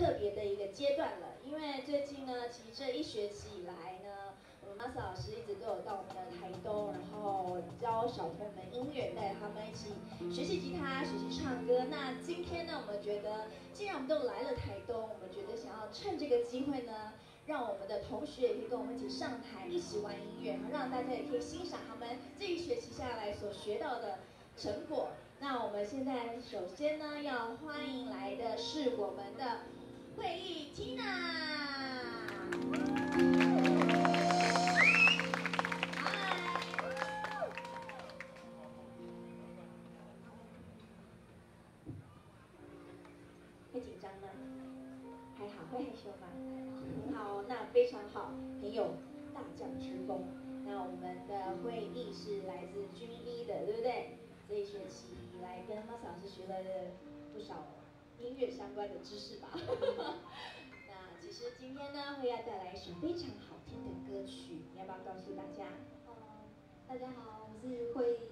特别的一个阶段了，因为最近呢，其实这一学期以来呢，我们 m a s a 老师一直都有到我们的台东，然后教小朋友们音乐，带他们一起学习吉他、学习唱歌。那今天呢，我们觉得既然我们都来了台东，我们觉得想要趁这个机会呢，让我们的同学也可以跟我们一起上台，一起玩音乐，让大家也可以欣赏他们这一学期下来所学到的成果。那我们现在首先呢，要欢迎来的是我们的。会议，Tina，会紧张吗？还好，会害羞吗？很好，那非常好，很有大将之风。那我们的会议是来自军医的，对不对？这一学期来跟 Mas 老师学了不少。音乐相关的知识吧。那其实今天呢，会要带来一首非常好听的歌曲，你要不要告诉大家？嗯，大家好，我是慧